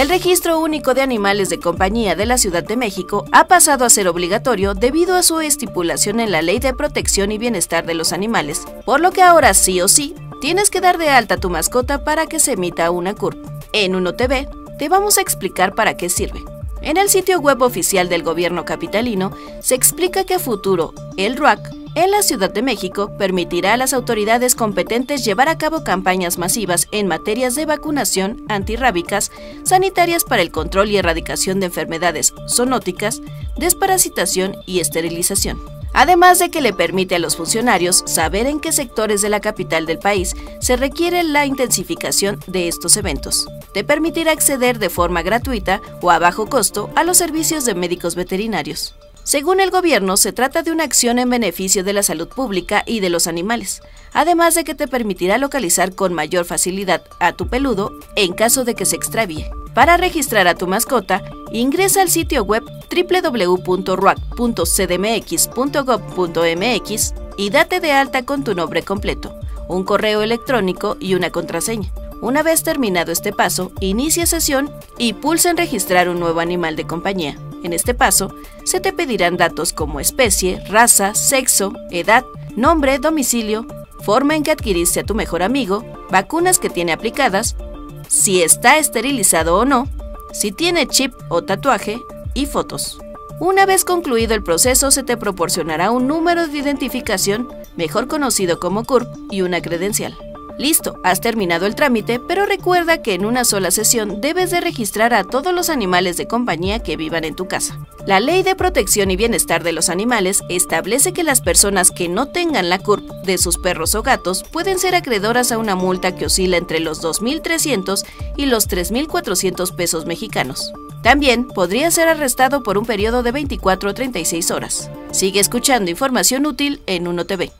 El registro único de animales de compañía de la Ciudad de México ha pasado a ser obligatorio debido a su estipulación en la Ley de Protección y Bienestar de los Animales, por lo que ahora sí o sí tienes que dar de alta tu mascota para que se emita una CURP. En Uno TV te vamos a explicar para qué sirve. En el sitio web oficial del gobierno capitalino se explica que futuro el RUAC en la Ciudad de México permitirá a las autoridades competentes llevar a cabo campañas masivas en materias de vacunación antirrábicas, sanitarias para el control y erradicación de enfermedades zoonóticas, desparasitación y esterilización. Además de que le permite a los funcionarios saber en qué sectores de la capital del país se requiere la intensificación de estos eventos. Te permitirá acceder de forma gratuita o a bajo costo a los servicios de médicos veterinarios. Según el gobierno, se trata de una acción en beneficio de la salud pública y de los animales, además de que te permitirá localizar con mayor facilidad a tu peludo en caso de que se extravíe. Para registrar a tu mascota, ingresa al sitio web www.ruac.cdmx.gov.mx y date de alta con tu nombre completo, un correo electrónico y una contraseña. Una vez terminado este paso, inicia sesión y pulsa en registrar un nuevo animal de compañía. En este paso, se te pedirán datos como especie, raza, sexo, edad, nombre, domicilio, forma en que adquiriste a tu mejor amigo, vacunas que tiene aplicadas, si está esterilizado o no, si tiene chip o tatuaje y fotos. Una vez concluido el proceso se te proporcionará un número de identificación, mejor conocido como CURP, y una credencial. Listo, has terminado el trámite, pero recuerda que en una sola sesión debes de registrar a todos los animales de compañía que vivan en tu casa. La Ley de Protección y Bienestar de los Animales establece que las personas que no tengan la CURP de sus perros o gatos pueden ser acreedoras a una multa que oscila entre los 2.300 y los 3.400 pesos mexicanos. También podría ser arrestado por un periodo de 24 o 36 horas. Sigue escuchando información útil en Uno TV.